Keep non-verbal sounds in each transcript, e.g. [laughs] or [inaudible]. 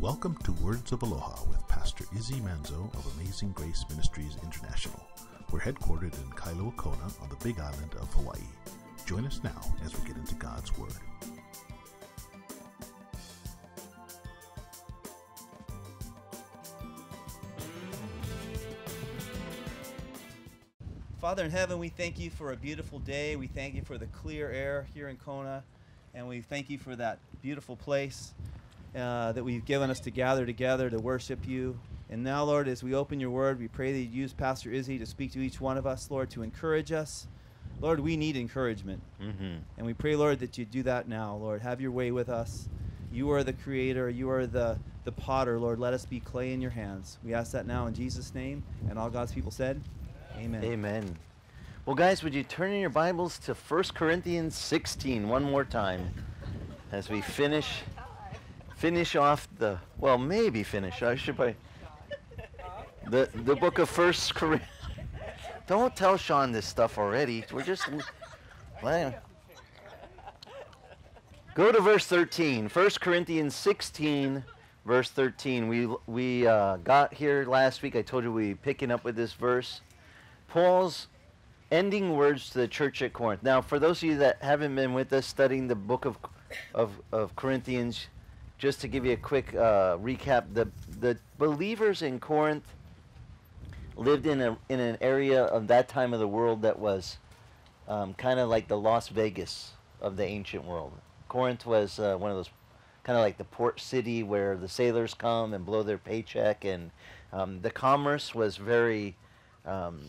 Welcome to Words of Aloha with Pastor Izzy Manzo of Amazing Grace Ministries International. We're headquartered in Kailua Kona on the Big Island of Hawaii. Join us now as we get into God's Word. Father in heaven, we thank you for a beautiful day. We thank you for the clear air here in Kona. And we thank you for that beautiful place uh, that we've given us to gather together to worship you. And now, Lord, as we open your word, we pray that you use Pastor Izzy to speak to each one of us, Lord, to encourage us. Lord, we need encouragement. Mm-hmm. And we pray, Lord, that you do that now, Lord. Have your way with us. You are the creator, you are the, the potter, Lord. Let us be clay in your hands. We ask that now in Jesus' name. And all God's people said, Amen. Amen. Well, guys, would you turn in your Bibles to 1 Corinthians 16 one more time as we finish finish off the well, maybe finish. I should probably the the book of First Corinthians. [laughs] Don't tell Sean this stuff already. We're just Go to verse 13. 1 Corinthians 16 verse 13. We we uh, got here last week. I told you we picking up with this verse. Paul's ending words to the church at Corinth. Now, for those of you that haven't been with us studying the book of of, of Corinthians, just to give you a quick uh, recap, the the believers in Corinth lived in a in an area of that time of the world that was um, kind of like the Las Vegas of the ancient world. Corinth was uh, one of those kind of like the port city where the sailors come and blow their paycheck, and um, the commerce was very um,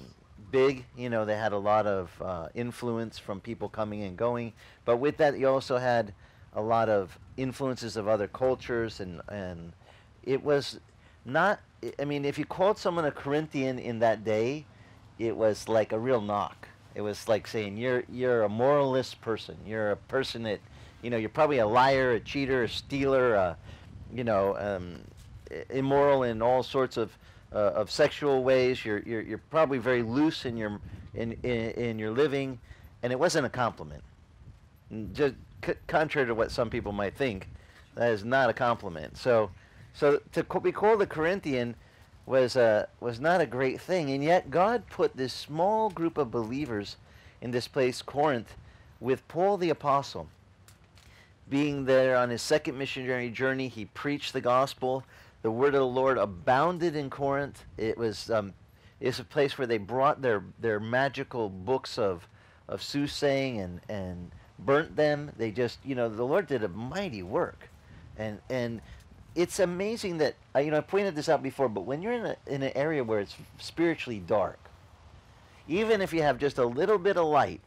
big. You know, they had a lot of uh, influence from people coming and going. But with that, you also had a lot of influences of other cultures, and and it was not. I mean, if you called someone a Corinthian in that day, it was like a real knock. It was like saying you're you're a moralist person. You're a person that, you know, you're probably a liar, a cheater, a stealer, uh, you know, um, immoral in all sorts of uh, of sexual ways. You're, you're you're probably very loose in your in in, in your living, and it wasn't a compliment. Just c- contrary to what some people might think, that is not a compliment. So, so to co- be called a Corinthian was uh, was not a great thing, and yet God put this small group of believers in this place, Corinth, with Paul the apostle. Being there on his second missionary journey, he preached the gospel. The word of the Lord abounded in Corinth. It was um, it's a place where they brought their their magical books of of soothsaying and and burnt them. They just you know the Lord did a mighty work, and and it's amazing that uh, you know I pointed this out before, but when you're in a, in an area where it's spiritually dark, even if you have just a little bit of light,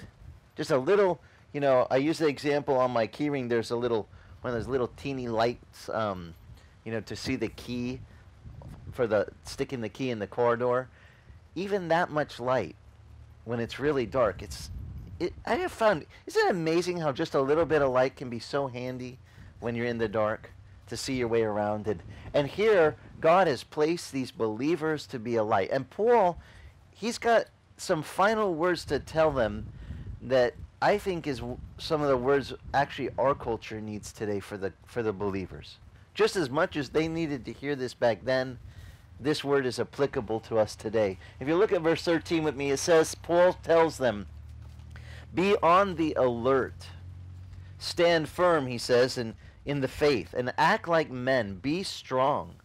just a little, you know, I use the example on my keyring. There's a little one of those little teeny lights, um, you know, to see the key for the sticking the key in the corridor. Even that much light, when it's really dark, it's it, I have found isn't it amazing how just a little bit of light can be so handy when you're in the dark to see your way around it. And here, God has placed these believers to be a light. And Paul, he's got some final words to tell them that I think is some of the words actually our culture needs today for the for the believers. Just as much as they needed to hear this back then, this word is applicable to us today. If you look at verse 13 with me, it says Paul tells them, "Be on the alert. Stand firm," he says, and in the faith and act like men. Be strong.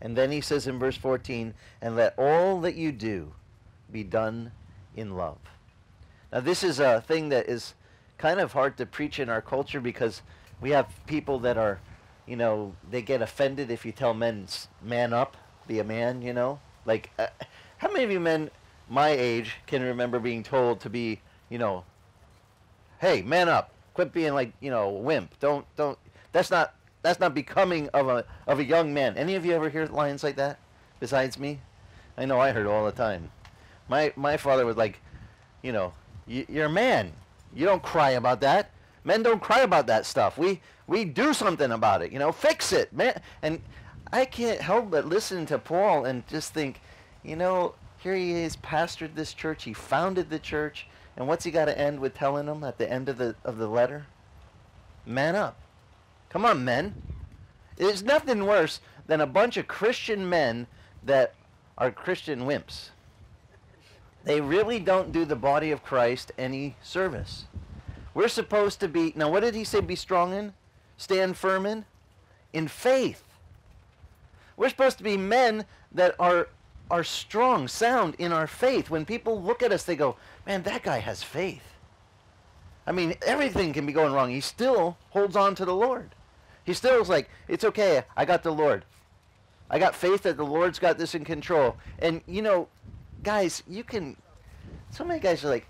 And then he says in verse 14, and let all that you do be done in love. Now, this is a thing that is kind of hard to preach in our culture because we have people that are, you know, they get offended if you tell men, man up, be a man, you know? Like, uh, how many of you men my age can remember being told to be, you know, hey, man up. Quit being like, you know, wimp. Don't, don't, that's not that's not becoming of a of a young man. Any of you ever hear lines like that besides me? I know I heard all the time. My my father was like, you know, you're a man. You don't cry about that. Men don't cry about that stuff. We we do something about it. You know, fix it, man. And I can't help but listen to Paul and just think, you know, here he is, pastored this church. He founded the church, and what's he got to end with telling them at the end of the of the letter? Man up. Come on, men. There's nothing worse than a bunch of Christian men that are Christian wimps. They really don't do the body of Christ any service. We're supposed to be, now what did he say be strong in? Stand firm in? In faith. We're supposed to be men that are are strong, sound in our faith. When people look at us, they go, man, that guy has faith. I mean, everything can be going wrong. He still holds on to the Lord. He still is like, it's okay, I got the Lord. I got faith that the Lord's got this in control. And, you know, guys, you can, so many guys are like,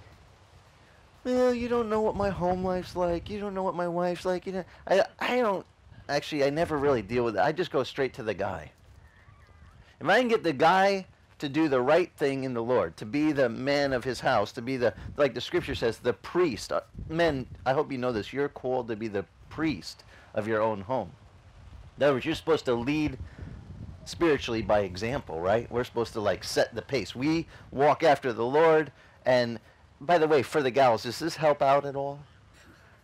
well, you don't know what my home life's like. You don't know what my wife's like. You know, I, I don't, actually, I never really deal with it. I just go straight to the guy. If I can get the guy to do the right thing in the Lord, to be the man of his house, to be the, like the scripture says, the priest. Uh, men, I hope you know this. You're called to be the priest of your own home. In other words, you're supposed to lead spiritually by example, right? We're supposed to like set the pace. We walk after the Lord. And by the way, for the gals, does this help out at all?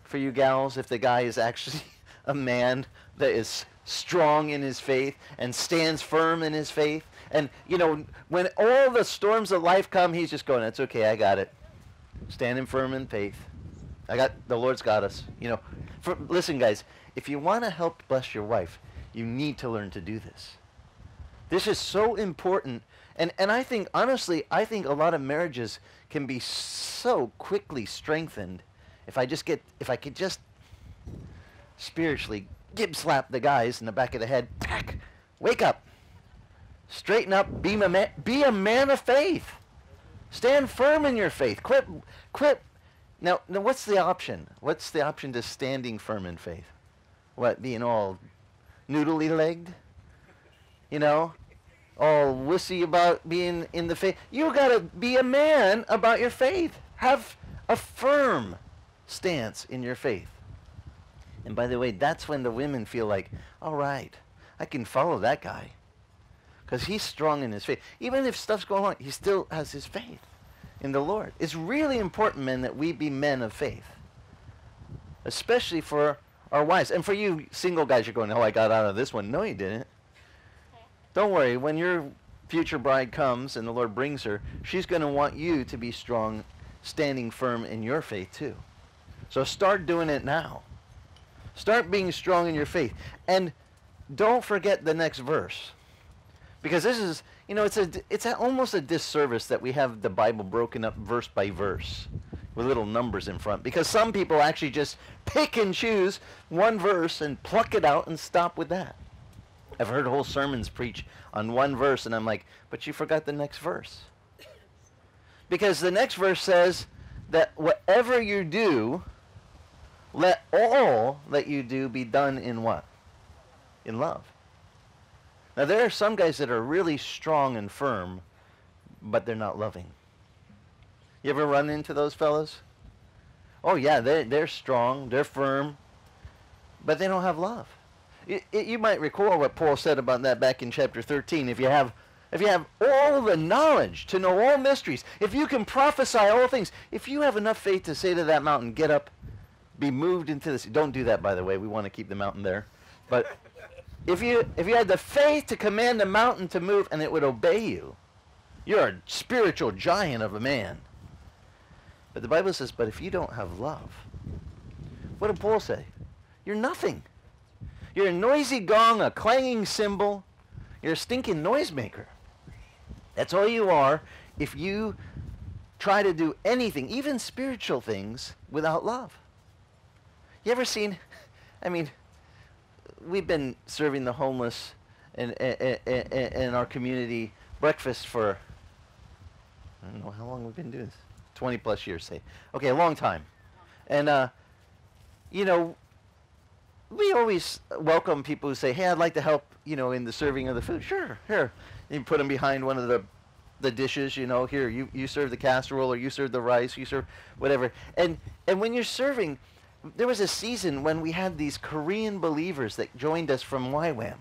For you gals, if the guy is actually [laughs] a man that is strong in his faith and stands firm in his faith. And, you know, when all the storms of life come, he's just going, that's okay, I got it. Standing firm in faith. I got, the Lord's got us. You know, for, listen, guys, if you want to help bless your wife, you need to learn to do this. This is so important. And, and I think, honestly, I think a lot of marriages can be so quickly strengthened if I just get, if I could just spiritually Gibbs slap the guys in the back of the head. Pack, wake up. Straighten up. Be a man, be a man of faith. Stand firm in your faith. Quit, quit. Now, now, what's the option? What's the option to standing firm in faith? What, being all noodly legged? You know, all wussy about being in the faith. You got to be a man about your faith. Have a firm stance in your faith. And by the way, that's when the women feel like, all right, I can follow that guy. Because he's strong in his faith. Even if stuff's going on, he still has his faith in the Lord. It's really important, men, that we be men of faith. Especially for our wives. And for you single guys, you're going, oh, I got out of this one. No, you didn't. Don't worry. When your future bride comes and the Lord brings her, she's going to want you to be strong, standing firm in your faith too. So start doing it now. Start being strong in your faith. And don't forget the next verse. Because this is, you know, it's a it's a, almost a disservice that we have the Bible broken up verse by verse with little numbers in front. Because some people actually just pick and choose one verse and pluck it out and stop with that. I've heard whole sermons preach on one verse, and I'm like, but you forgot the next verse. Because the next verse says that whatever you do, let all that you do be done in what? In love. Now, there are some guys that are really strong and firm, but they're not loving. You ever run into those fellows? Oh, yeah, they're, they're strong, they're firm, but they don't have love. You, you might recall what Paul said about that back in chapter 13. If you have if you have all the knowledge to know all mysteries, if you can prophesy all things, if you have enough faith to say to that mountain, get up be moved into this. Don't do that, by the way. We want to keep the mountain there. But [laughs] if you if you had the faith to command the mountain to move and it would obey you, you're a spiritual giant of a man. But the Bible says, but if you don't have love, what did Paul say? You're nothing. You're a noisy gong, a clanging cymbal. You're a stinking noisemaker. That's all you are if you try to do anything, even spiritual things, without love. You ever seen, I mean, we've been serving the homeless in, in, in, in, our community breakfast for, I don't know how long we've been doing this. 20 plus years, say. Okay, a long time. And, uh, you know, we always welcome people who say, hey, I'd like to help, you know, in the serving of the food. Sure, here. You put them behind one of the the dishes, you know, here, you, you serve the casserole or you serve the rice, you serve whatever. And, and when you're serving, there was a season when we had these Korean believers that joined us from YWAM.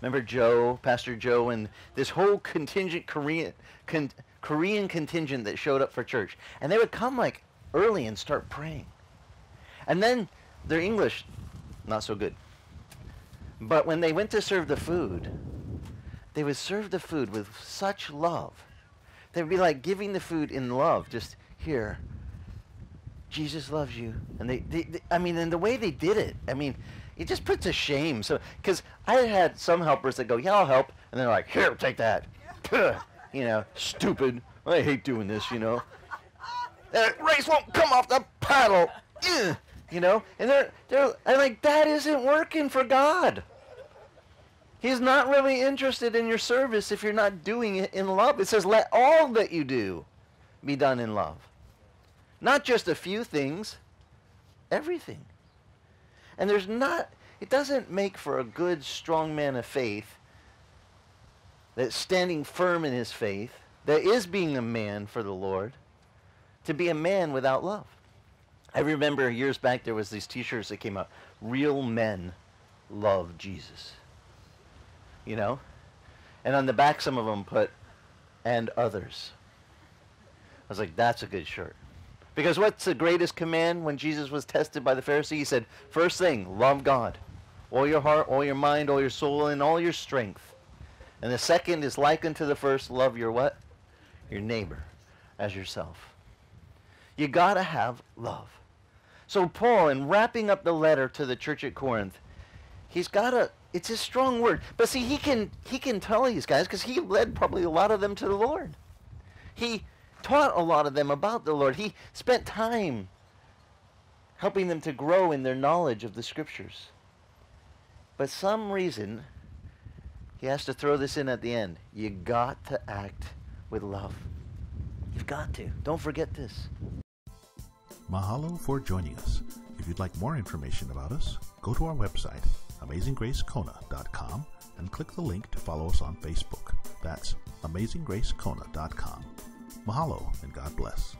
Remember Joe, Pastor Joe, and this whole contingent Korean con, Korean contingent that showed up for church, and they would come like early and start praying, and then their English not so good, But when they went to serve the food, they would serve the food with such love. They would be like giving the food in love, just here. Jesus loves you. And they, they, they I mean, and the way they did it, I mean, it just puts a shame. So, because I had some helpers that go, yeah, I'll help. And they're like, here, take that. [laughs] you know, stupid. I hate doing this, you know. That race won't come off the paddle. You know, and they're they're I'm like that isn't working for God. He's not really interested in your service if you're not doing it in love. It says, let all that you do be done in love. Not just a few things, everything. And there's not, it doesn't make for a good, strong man of faith that's standing firm in his faith, that is being a man for the Lord, to be a man without love. I remember years back there was these t-shirts that came out, real men love Jesus. You know? And on the back some of them put, and others. I was like, that's a good shirt. Because what's the greatest command when Jesus was tested by the Pharisee? He said, first thing, love God. All your heart, all your mind, all your soul, and all your strength. And the second is like unto the first, love your what? Your neighbor as yourself. You got to have love. So Paul, in wrapping up the letter to the church at Corinth, he's got a, it's a strong word. But see, he can, he can tell these guys because he led probably a lot of them to the Lord. He taught a lot of them about the Lord. He spent time helping them to grow in their knowledge of the scriptures. But some reason, he has to throw this in at the end. You got to act with love. You've got to. Don't forget this. Mahalo for joining us. If you'd like more information about us, go to our website, amazinggracekona.com, and click the link to follow us on Facebook. That's amazinggracekona.com. Mahalo and God bless.